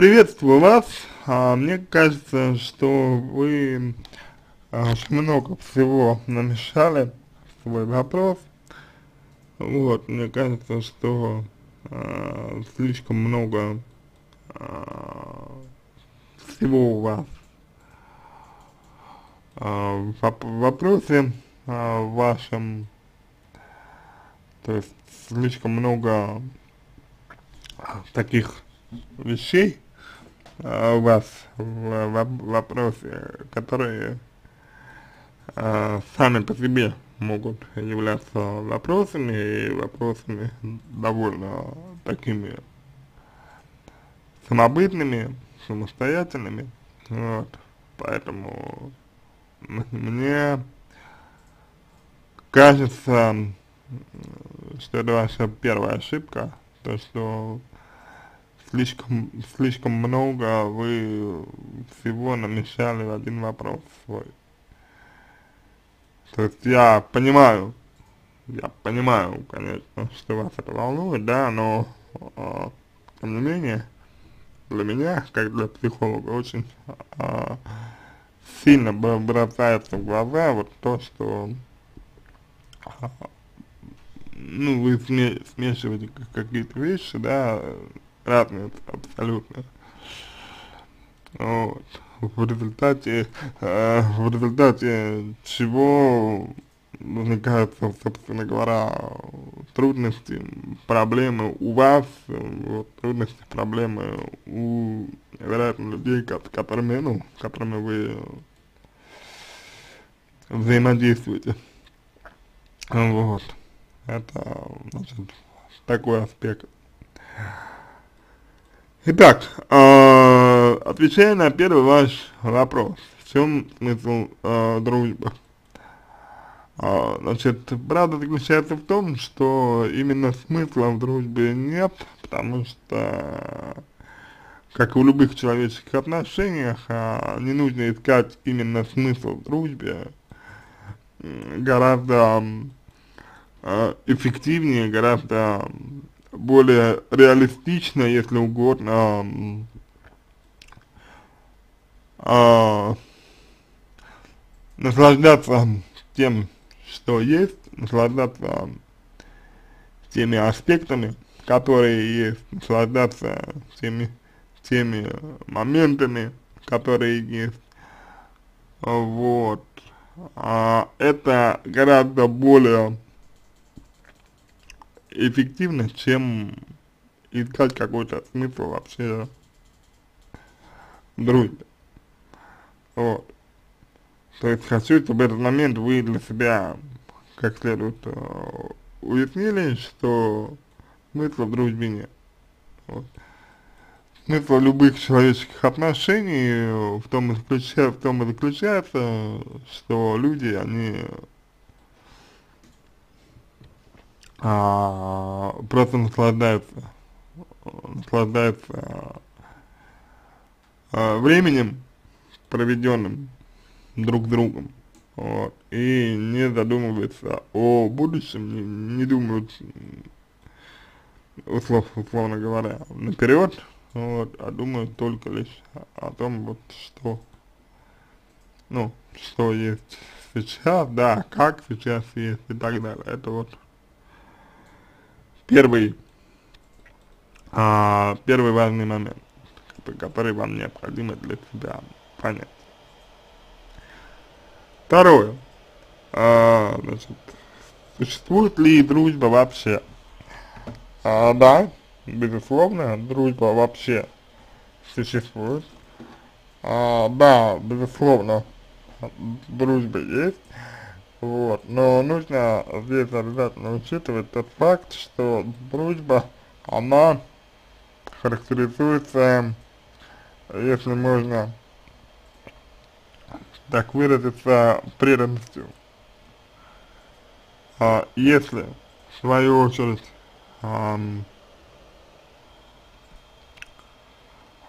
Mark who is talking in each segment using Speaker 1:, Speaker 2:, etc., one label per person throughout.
Speaker 1: Приветствую вас. А, мне кажется, что вы а, много всего намешали в свой вопрос. Вот, мне кажется, что а, слишком много всего у вас в вопросе а, вашем, то есть слишком много таких вещей у вас в, в вопросе, которые а, сами по себе могут являться вопросами и вопросами довольно такими самобытными, самостоятельными, вот, поэтому мне кажется, что это ваша первая ошибка, то, что слишком, слишком много вы всего намешали в один вопрос свой. То есть я понимаю, я понимаю, конечно, что вас это волнует, да, но, э, тем не менее, для меня, как для психолога, очень э, сильно бросается в глаза вот то, что ну, вы смешиваете какие-то вещи, да, разные абсолютно. Вот. В результате, э, в результате чего возникают, собственно говоря, трудности, проблемы у вас, вот, трудности, проблемы у, вероятно, людей, с которыми, ну, с которыми вы взаимодействуете. Вот. Это, значит, такой аспект. Итак, э, отвечая на первый ваш вопрос, в чем смысл э, дружбы? Э, значит, правда заключается в том, что именно смысла в дружбе нет, потому что, как и в любых человеческих отношениях, э, не нужно искать именно смысл в дружбе, гораздо э, эффективнее, гораздо более реалистично, если угодно, а, наслаждаться тем, что есть, наслаждаться теми аспектами, которые есть, наслаждаться теми, теми моментами, которые есть, вот, а, это гораздо более эффективно, чем искать какой-то смысл вообще в дружбе. Вот. То есть хочу, чтобы этот момент вы для себя как следует э, уяснили, что смысла в дружбе нет. Вот. Смысл любых человеческих отношений в том, и в том и заключается, что люди, они а, просто наслаждаются, наслаждаются а, временем, проведенным друг другом, вот, и не задумываются о будущем, не, не думают, услов, условно говоря, наперед, вот, а думают только лишь о том, вот, что, ну, что есть сейчас, да, как сейчас есть и так далее, это вот первый, а, первый важный момент, который вам необходимо для себя понять. Второе. А, значит, существует ли дружба вообще? А, да, безусловно, дружба вообще существует. А, да, безусловно, дружба есть. Вот, но нужно здесь обязательно учитывать тот факт, что дружба, она характеризуется, если можно так выразиться, преданностью. А если, в свою очередь, эм,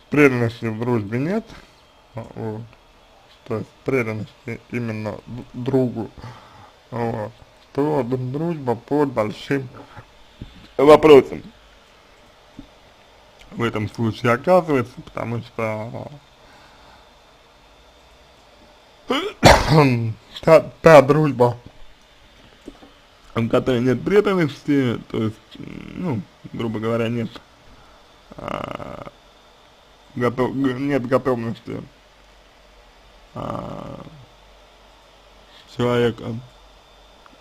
Speaker 1: преданности в дружбе нет, вот, то есть преданности именно другу, вот, то дружба под большим вопросом. в этом случае оказывается, потому что та, та дружба, в которой нет преданности, то есть, ну, грубо говоря, нет а, готов, нет готовности а, человека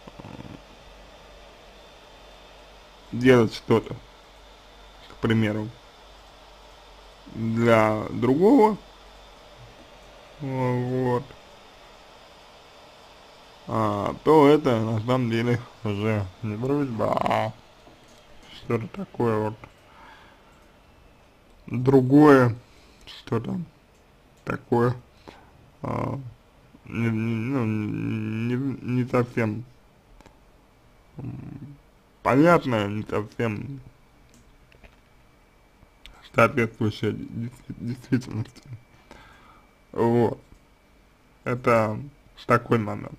Speaker 1: а, делать что-то, к примеру, для другого, вот, а, то это на самом деле уже не дружба, а что-то такое вот другое, что-то такое, а, не, ну, не, не совсем понятное, не совсем соответствующее действительности. Вот. Это такой момент.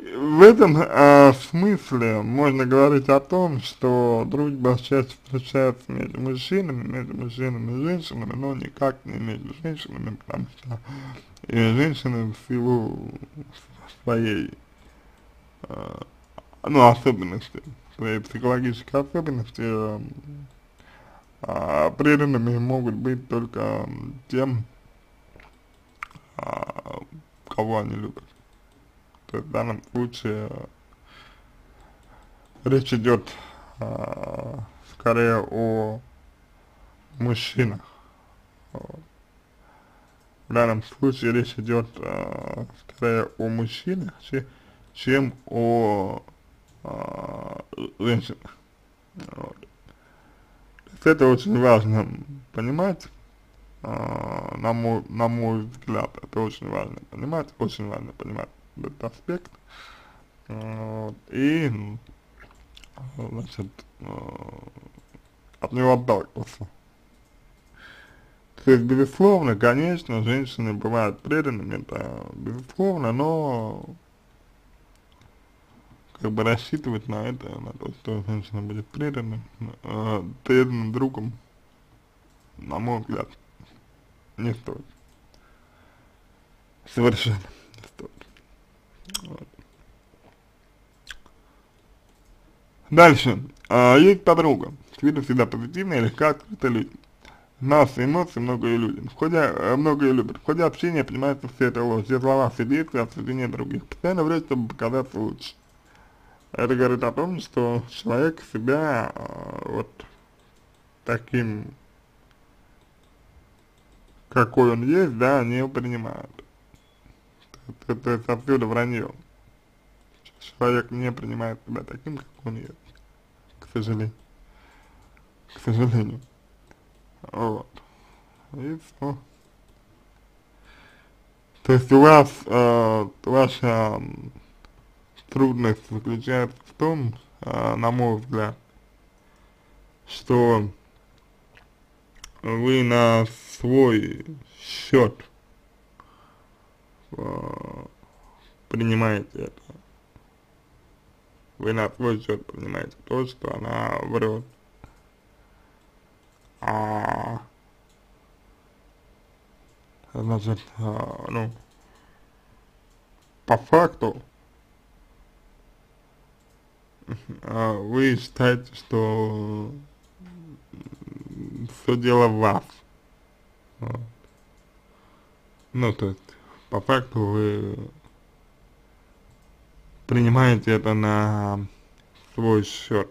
Speaker 1: В этом э, смысле можно говорить о том, что дружба часто встречается между мужчинами, между мужчинами и женщинами, но никак не между женщинами, потому что и женщины в силу своей, э, ну, особенности, своей психологической особенности, э, э, преданными могут быть только тем, э, кого они любят то в данном случае речь идет э, скорее о мужчинах. В данном случае речь идет э, скорее о мужчинах, чем о э, женщинах. Вот. Это очень важно понимать, э, на, мой, на мой взгляд, это очень важно понимать, очень важно понимать этот аспект. Вот, и, значит, от него отталкиваться. То есть, безусловно, конечно, женщины бывают преданными, это безусловно, но как бы рассчитывать на это, на то, что женщина будет предана, э, преданным другом, на мой взгляд, не стоит. Совершенно не стоит. Дальше. А, есть подруга. С виду всегда позитивная, легка, открытая людям. Масса эмоций, много ее людям. В ходе, э, ее любят. В ходе общения понимается все это ложь. Все слова, все действия, осуждение других. Постоянно врет, чтобы показаться лучше. Это говорит о том, что человек себя э, вот таким, какой он есть, да, не принимает то, то есть отсюда вранье. Человек не принимает себя таким, как он есть, к сожалению. К сожалению. Вот. И все. То есть у вас, э, ваша трудность заключается в том, э, на мой взгляд, что вы на свой счет принимаете это. Вы на свой счет принимаете то, что она врет. А, значит, а, ну, по факту, а, вы считаете, что все дело в вас. Ну, то есть, по факту вы принимаете это на свой счет,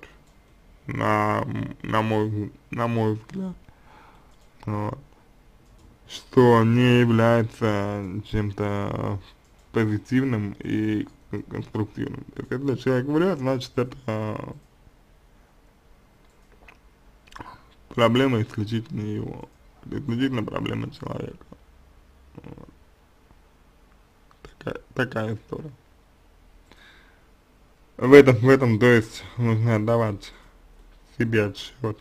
Speaker 1: на, на, мой, на мой взгляд, вот, что не является чем-то позитивным и конструктивным. То есть, если человек врет, значит это проблема исключительно его, исключительно проблема человека. Вот такая, история. В этом, в этом, то есть, нужно отдавать себе отчет.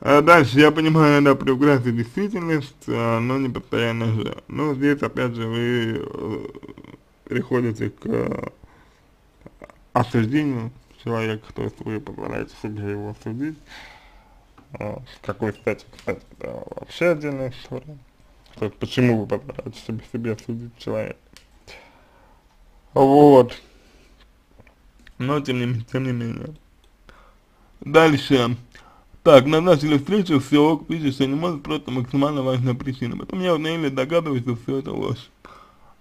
Speaker 1: А дальше, я понимаю, иногда приукрасить действительность, а, но не постоянно же. Но здесь, опять же, вы э, приходите к осуждению, человека, то есть вы позволяете себе его судить. А, с какой стати, кстати, это вообще отдельная история. То есть почему вы позволяете себе, себе судить человека. Вот. Но тем не, тем не менее. Дальше. Так, назначили встречу, все пишет, что не может, просто максимально важная причина. Потом я наверное догадываюсь, что все это ложь.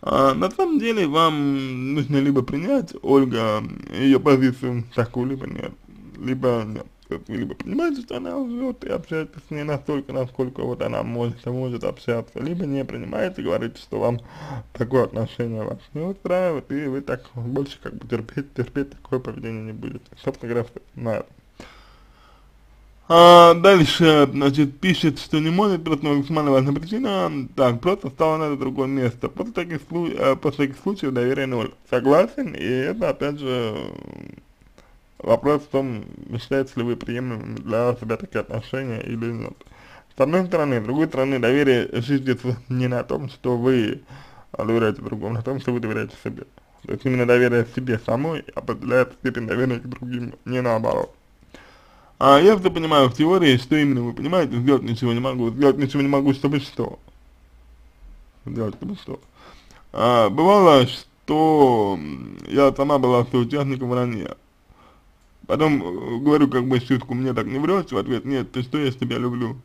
Speaker 1: А, на самом деле вам нужно либо принять, Ольга, ее позицию такую, либо нет. Либо нет. Либо понимаете, что она лжет и общаетесь с ней настолько, насколько вот она может, может общаться, либо не принимаете, говорите, что вам такое отношение вас не устраивает, и вы так больше как бы терпеть, терпеть такое поведение не будете. Собственно говоря, на этом. А, дальше, значит, пишет, что не может, просто максимально важная причина, так, просто стало надо другое место. После таких, э, после таких случаев доверие ноль. Согласен, и это, опять же, вопрос в том, считаете ли вы приемлемым для себя такие отношения или нет. С одной стороны, с другой стороны, доверие зиждется не на том, что вы доверяете другому, а на том, что вы доверяете себе. То есть именно доверие себе самой определяет степень доверия к другим, не наоборот. А я все понимаю в теории, что именно вы понимаете, сделать ничего не могу, сделать ничего не могу, чтобы что? Сделать чтобы что? А, бывало, что я сама была соучастником вранья. Потом э, говорю как бы шутку, мне так не врешь, в ответ, нет, ты что, я тебя люблю.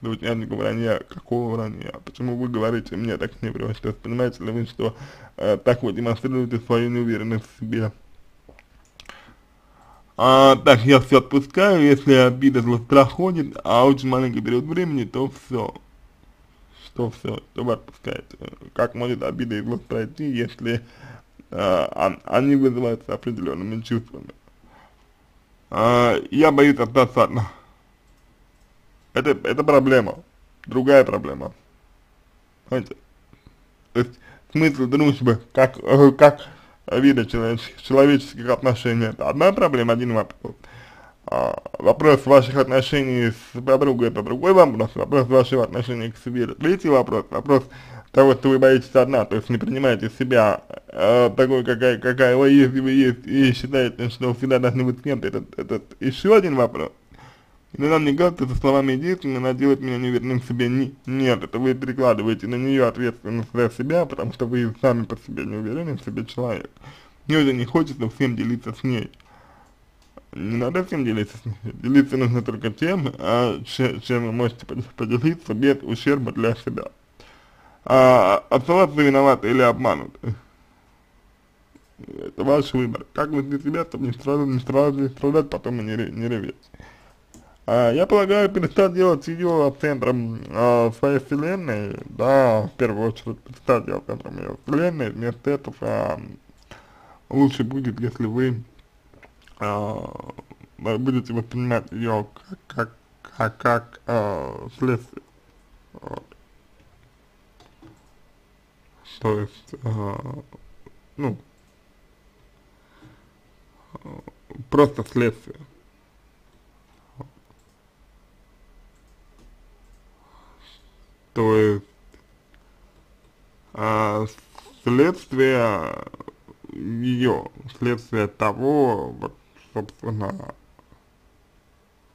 Speaker 1: Соучастником вранья, какого вранья? Почему вы говорите, мне так не врешь? То есть понимаете ли вы, что э, так вот демонстрируете свою неуверенность в себе? А, так, я все отпускаю, если обида злость проходит, а очень маленький период времени, то все. Что все, что вы отпускаете. Как может обида и злость пройти, если а, они вызываются определенными чувствами. А, я боюсь остаться одна. Это, это проблема. Другая проблема. Понимаете? То есть смысл дружбы, как, как вида человеческих, отношений. Это одна проблема, один вопрос. А, вопрос ваших отношений с подругой это другой вопрос, вопрос вашего отношения к себе третий вопрос, вопрос того, что вы боитесь одна, то есть не принимаете себя э, такой, какая, какая вы есть, вы есть, и считаете, что всегда должны быть с кем-то, это, это еще один вопрос. Иногда мне кажется, что словами единственное, она делает меня неверным себе. Не, нет, это вы перекладываете на нее ответственность за себя, потому что вы сами по себе не уверены в себе человек. Мне уже не хочется всем делиться с ней. Не надо всем делиться с ней. Делиться нужно только тем, а, чем вы можете поделиться без ущерба для себя. А оставаться виноваты или обмануты. Это ваш выбор. Как вы для себя, чтобы не страдать, не страдать, не страдать потом и не, не реветь. А, я полагаю, перестать делать ее центром а, своей вселенной, да, в первую очередь перестать делать центром ее вселенной, вместо этого а, лучше будет, если вы а, будете воспринимать ее как, как, как, как а, следствие. Вот. То есть, а, ну, просто следствие. То есть а, следствие ее, следствие того, вот, собственно,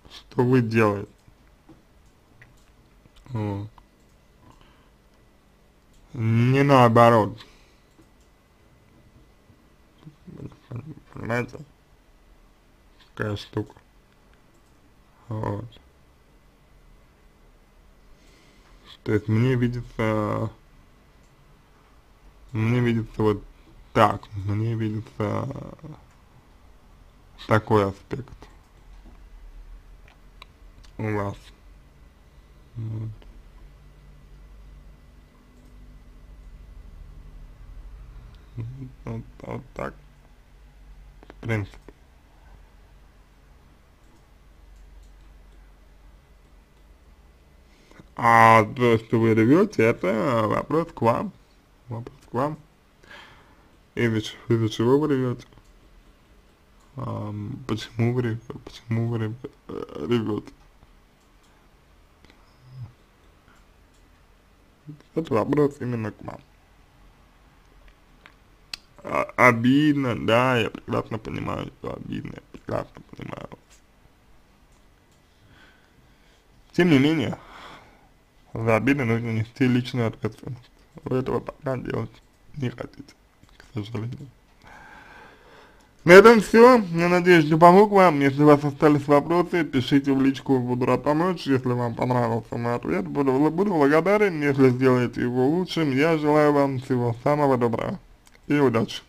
Speaker 1: что вы делаете. Вот. Не наоборот. Понимаете? Такая штука. Вот. То есть мне видится, мне видится вот так, мне видится такой аспект у вас. Вот. Вот, вот так, в принципе. А то, что вы ревете, это вопрос к вам. Вопрос к вам. Из-за из чего вы ревете? Почему вы? Почему вы ревете? Это вопрос именно к вам. А, обидно, да, я прекрасно понимаю, что обидно, я прекрасно понимаю. Тем не менее, за обиды нужно нести личную ответственность. Вы этого пока делать не хотите, к сожалению. На этом все. Я надеюсь, что помог вам. Если у вас остались вопросы, пишите в личку, буду рад помочь. Если вам понравился мой ответ, буду, буду благодарен. Если сделаете его лучшим, я желаю вам всего самого доброго и удачи.